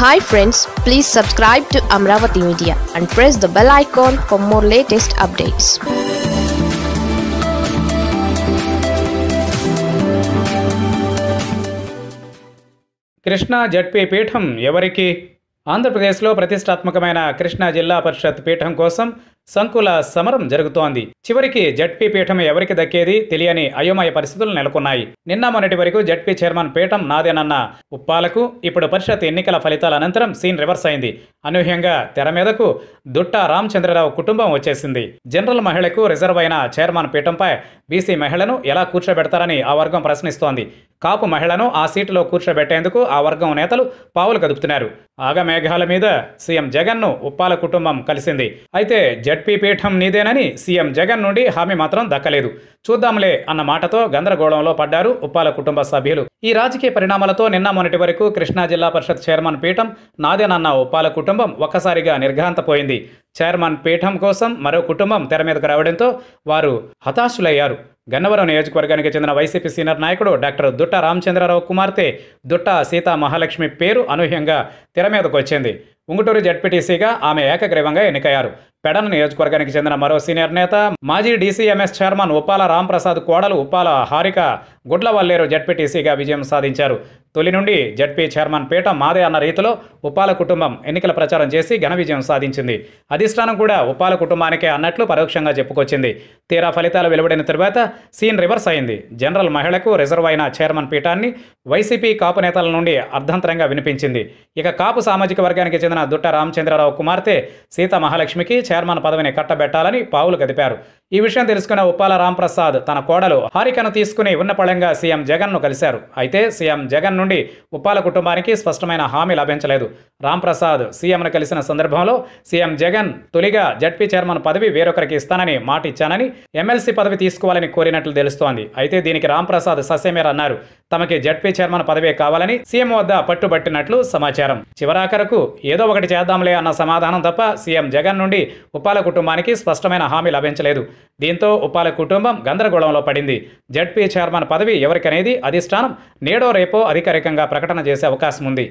Hi friends please subscribe to Amaravati media and press the bell icon for more latest updates Krishna ZP పీఠం ఎవరికి? ఆంధ్రప్రదేశ్లో ప్రతిష్టాత్మకమైన కృష్ణా జిల్లా పరిషత్ పీఠం కోసం సంకుల సమరం జరుగుతోంది. చివరికి జడ్పీ పీఠం ఎవరికి దక్కేది తెలియని అయోమయ పరిస్థితులు నెలకొన్నాయి. నిన్న మొన్నటి వరకు జడ్పీ చైర్మన్ పీఠం నాదేనన్న ఉప్పాలకు ఇప్పుడు పరిషత్ ఎన్నికల ఫలితాల అనంతరం సీన్ రివర్స్ అయింది. అనూహ్యంగా తెర మీదకు దుట్ట రామచంద్రరావు కుటుంబం వచ్చేసింది. జనరల్ మహిళకు రిజర్వ్ అయిన చైర్మన్ పీఠంపై బీసీ మహిళను ఎలా కూర్చోబెడతారని ఆ వర్గం ప్రశ్నిస్తోంది. కాపు మహిళను ఆ సీటులో కూర్చోబెట్టేందుకు ఆ వర్గం నేతలు పావులు కదుపుతున్నారు. ఆగమేఘాల మీద సీఎం జగన్ను ఉప్పాల కుటుంబం కలిసింది. అయితే జడ్ పీఠం నీదేనని సీఎం జగన్ నుండి హామీ మాత్రం దక్కలేదు. చూద్దాంలే అన్న మాటతో గందరగోళంలో పడ్డారు ఉప్పాల కుటుంబ సభ్యులు. ఈ రాజకీయ పరిణామాలతో నిన్న మొన్నటి వరకు కృష్ణా జిల్లా పరిషత్ చైర్మన్ పీఠం నాదేనన్న ఉప్పాల కుటుంబం ఒక్కసారిగా నిర్ఘాంతపోయింది. చైర్మన్ పీఠం కోసం మరో కుటుంబం తెర మీదకు రావడంతో వారు హతాశులయ్యారు. గన్నవరం నియోజకవర్గానికి చెందిన వైసీపీ సీనియర్ నాయకుడు డాక్టర్ దుట్ట రామచంద్రరావు కుమార్తె దుట్ట సీతా మహాలక్ష్మి పేరు అనూహ్యంగా తెర మీదకు వచ్చింది. ఉంగుటూరు జడ్పీటీసీగా ఆమె ఏకగ్రీవంగా ఎన్నికయ్యారు. పెడన నియోజకవర్గానికి చెందిన మరో సీనియర్ నేత మాజీ డీసీఎంఎస్ చైర్మన్ ఉప్పాల రాంప్రసాద్ కోడలు ఉప్పాల హారిక గుడ్లవల్లేరు జడ్పీటీసీగా విజయం సాధించారు. తొలి నుండి జడ్పీ చైర్మన్ పీట మాదే అన్న రీతిలో ఉపాల కుటుంబం ఎన్నికల ప్రచారం చేసి ఘన విజయం సాధించింది. అధిష్టానం కూడా ఉపాల కుటుంబానికే అన్నట్లు పరోక్షంగా చెప్పుకొచ్చింది. తీరా ఫలితాలు వెలువడిన తరువాత సీన్ రివర్స్ అయింది. జనరల్ మహిళకు రిజర్వ్ అయిన చైర్మన్ పీఠాన్ని వైసీపీ కాపు నేతల నుండి అర్ధంతరంగా వినిపించింది. ఇక కాపు సామాజిక వర్గానికి చెందిన దుట్ట రామచంద్రరావు కుమార్తె సీత మహాలక్ష్మికి చైర్మన్ పదవిని కట్టబెట్టాలని పావులు కదిపారు ఈ విషయం తెలుసుకున్న ఉప్పాల రాంప్రసాద్ తన కోడలు హారికను తీసుకుని ఉన్నపళంగా సీఎం జగన్ను కలిశారు. అయితే సీఎం జగన్ నుండి ఉప్పాల కుటుంబానికి స్పష్టమైన హామీ లభించలేదు. రాంప్రసాద్ సీఎంను కలిసిన సందర్భంలో సీఎం జగన్ తొలిగా జడ్పీ చైర్మన్ పదవి వేరొకరికి ఇస్తానని మాట ఇచ్చానని ఎమ్మెల్సీ పదవి తీసుకోవాలని కోరినట్లు తెలుస్తోంది. అయితే దీనికి రాంప్రసాద్ ససేమేర్ అన్నారు తమకి జడ్పీ చైర్మన్ పదవే కావాలని సీఎం వద్ద పట్టుబట్టినట్లు సమాచారం. చివరాఖరకు ఏదో ఒకటి చేద్దాంలే అన్న సమాధానం తప్ప సీఎం జగన్ నుండి ఉప్పాల కుటుంబానికి స్పష్టమైన హామీ లభించలేదు. దీంతో ఉప్పాల కుటుంబం గందరగోళంలో పడింది. జడ్పీ చైర్మన్ పదవి ఎవరికనేది? అధిష్టానం నేడో రేపో అధికారికంగా ప్రకటన చేసే అవకాశం ఉంది